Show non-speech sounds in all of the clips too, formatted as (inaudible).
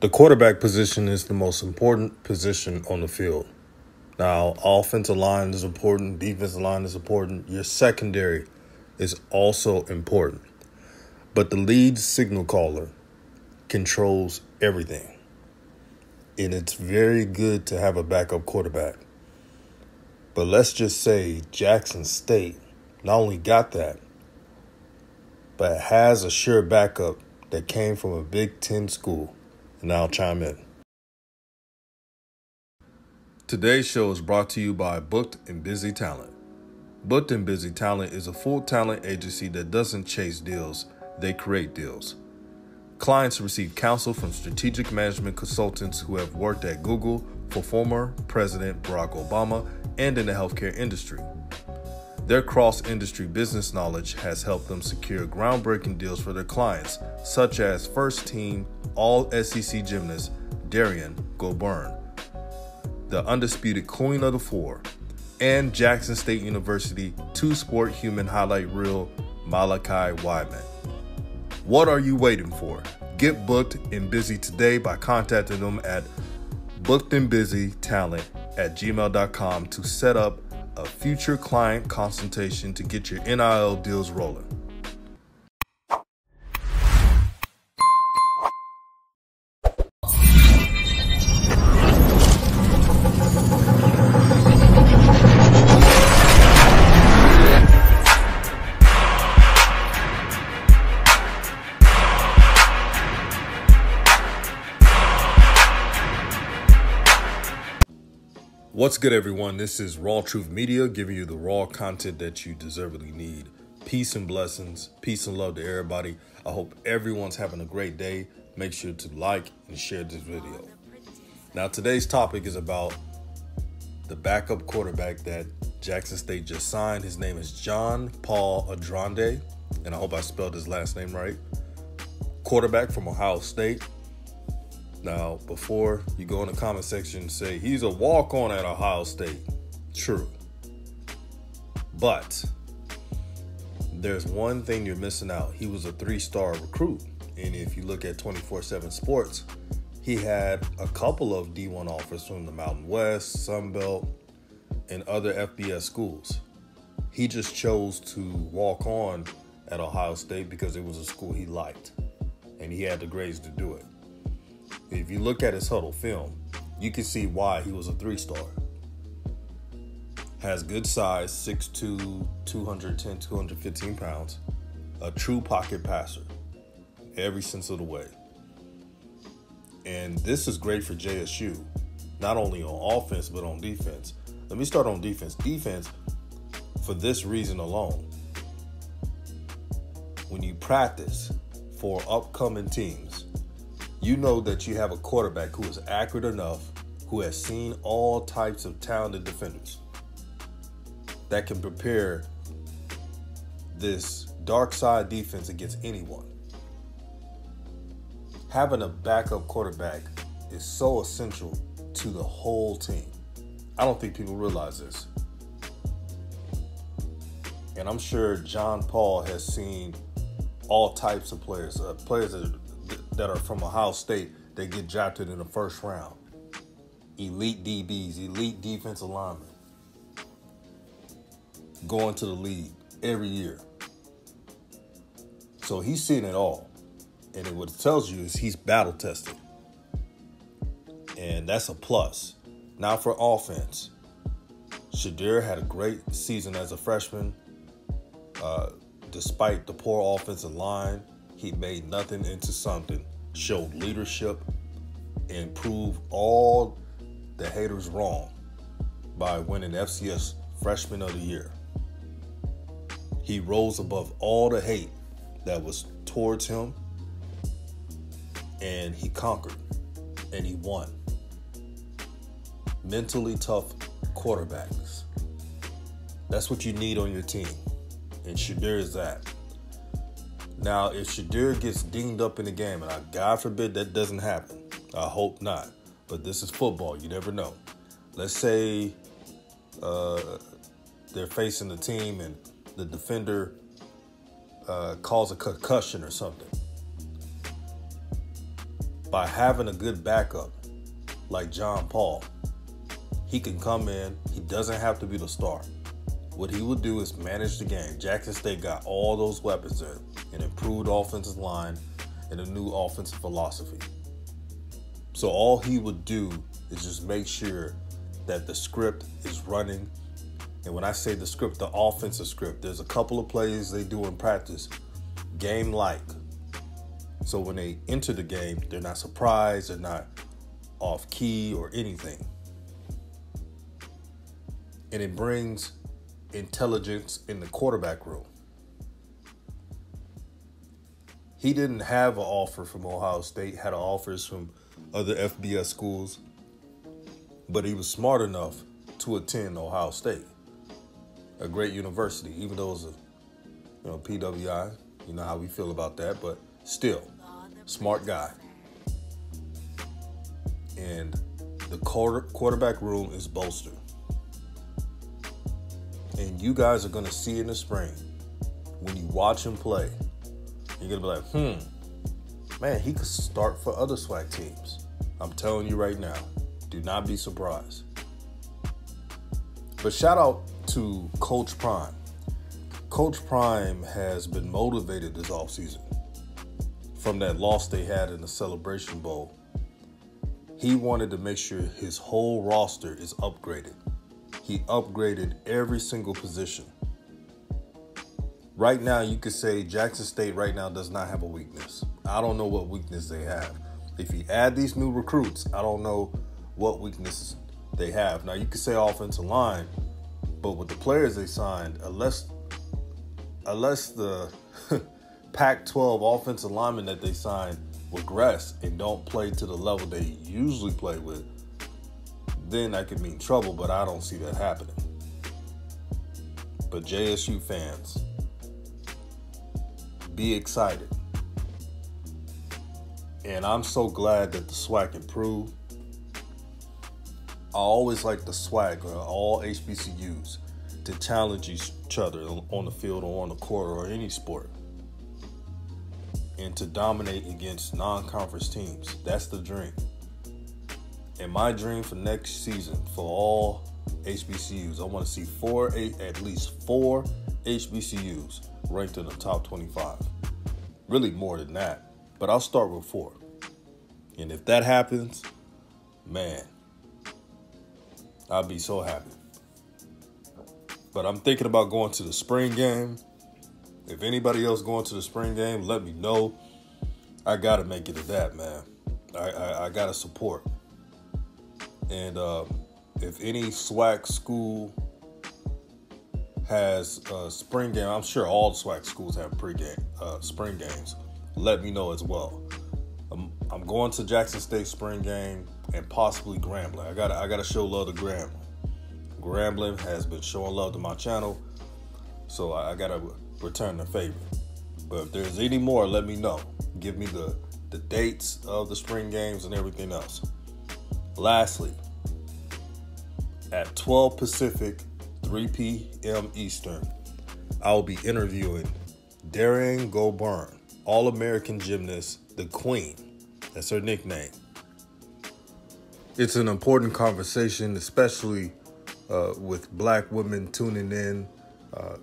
The quarterback position is the most important position on the field. Now, offensive line is important, defensive line is important, your secondary is also important. But the lead signal caller controls everything. And it's very good to have a backup quarterback. But let's just say Jackson State not only got that, but has a sure backup that came from a Big Ten school. And I'll chime in. Today's show is brought to you by Booked and Busy Talent. Booked and Busy Talent is a full talent agency that doesn't chase deals, they create deals. Clients receive counsel from strategic management consultants who have worked at Google for former President Barack Obama and in the healthcare industry. Their cross industry business knowledge has helped them secure groundbreaking deals for their clients, such as first team All SEC gymnast Derrian Gobourne, the undisputed queen of the four, and Jackson State University two sport human highlight reel Malachi Wideman. What are you waiting for? Get booked and busy today by contacting them at bookedandbusytalent at gmail.com to set up a future client consultation to get your NIL deals rolling. What's good, everyone? This is Raw Truth Media giving you the raw content that you deservedly need. Peace and blessings, peace and love to everybody. I hope everyone's having a great day. Make sure to like and share this video. Now, today's topic is about the backup quarterback that Jackson State just signed. His name is John Paul Andrade, and I hope I spelled his last name right. Quarterback from Ohio State. Now, before you go in the comment section and say he's a walk on at Ohio State, true. But there's one thing you're missing out. He was a three star recruit. And if you look at 24 7 Sports, he had a couple of D1 offers from the Mountain West, Sun Belt, and other FBS schools. He just chose to walk on at Ohio State because it was a school he liked, and he had the grades to do it if you look at his Hudl film, you can see why he was a three star. Has good size, 6'2, 210, 215 pounds, a true pocket passer, every sense of the way. And this is great for JSU, not only on offense, but on defense. Let me start on defense. Defense, for this reason alone, when you practice for upcoming teams, you know that you have a quarterback who is accurate enough, who has seen all types of talented defenders that can prepare this dark side defense against anyone. Having a backup quarterback is so essential to the whole team. I don't think people realize this. And I'm sure John Paul has seen all types of players, uh, players that that are from Ohio State that get drafted in the first round. Elite DBs, elite defensive linemen going to the league every year. So he's seen it all. And what it tells you is he's battle tested. And that's a plus. Now for offense. Shedeur had a great season as a freshman. Uh, despite the poor offensive line, he made nothing into something, showed leadership, and proved all the haters wrong by winning FCS Freshman of the Year. He rose above all the hate that was towards him, and he conquered, and he won. Mentally tough quarterbacks. That's what you need on your team, and Shedeur is that. Now, if Shedeur gets dinged up in the game, and I, God forbid that doesn't happen, I hope not. But this is football; you never know. Let's say uh, they're facing the team, and the defender uh, calls a concussion or something. by having a good backup like John Paul, he can come in. He doesn't have to be the star. What he would do is manage the game. Jackson State got all those weapons in an improved offensive line and a new offensive philosophy. So all he would do is just make sure that the script is running. And when I say the script, the offensive script, there's a couple of plays they do in practice, game like. So when they enter the game, they're not surprised, they're not off key or anything. And it brings intelligence in the quarterback room. He didn't have an offer from Ohio State, had offers from other FBS schools, but he was smart enough to attend Ohio State, a great university, even though it was a you know PWI. You know how we feel about that, but still, smart guy. And the quarter, quarterback room is bolstered. And you guys are going to see in the spring when you watch him play. You're going to be like, hmm, man, he could start for other SWAC teams. I'm telling you right now, do not be surprised. But shout out to Coach Prime. Coach Prime has been motivated this offseason from that loss they had in the Celebration Bowl. He wanted to make sure his whole roster is upgraded. He upgraded every single position. Right now, you could say Jackson State right now does not have a weakness. I don't know what weakness they have. If you add these new recruits, I don't know what weaknesses they have. Now, you could say offensive line, but with the players they signed, unless unless the (laughs) Pac 12 offensive linemen that they signed regress and don't play to the level they usually play with, then that could mean trouble, but I don't see that happening. But JSU fans, be excited. And I'm so glad that the SWAC improved. I always like the SWAC, uh, all HBCUs, to challenge each other on the field or on the court or any sport and to dominate against non-conference teams. That's the dream. And my dream for next season for all HBCUs, I want to see four, eight, at least four HBCUs ranked in the top 25. Really more than that, but I'll start with four. And if that happens, man, I'll be so happy. But I'm thinking about going to the spring game if anybody else going to the spring game, let me know. I gotta make it to that, man. I I, I gotta support. And uh, if any SWAC school has a spring game, I'm sure all SWAC schools have pregame, uh, spring games. Let me know as well. I'm, I'm going to Jackson State spring game and possibly Grambling. I gotta I gotta show love to Grambling. Grambling has been showing love to my channel, so I, I gotta return the favor. But if there's any more, let me know. Give me the, the dates of the spring games and everything else. Lastly, at 12 Pacific, 3 p.m. Eastern, I will be interviewing Derrian Gobourne, All American gymnast, the Queen. That's her nickname. It's an important conversation, especially uh, with black women tuning in. Uh,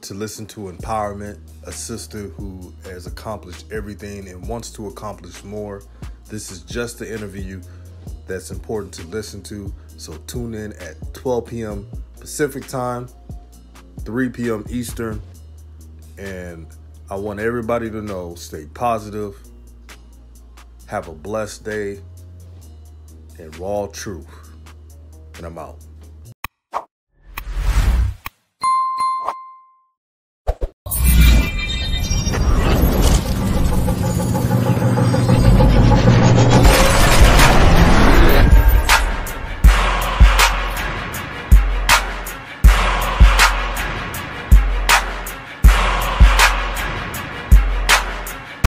to listen to empowerment, a sister who has accomplished everything and wants to accomplish more. This is just the interview that's important to listen to. So tune in at 12 p.m. Pacific time, 3 p.m. Eastern. And I want everybody to know stay positive, have a blessed day, and raw truth. And I'm out.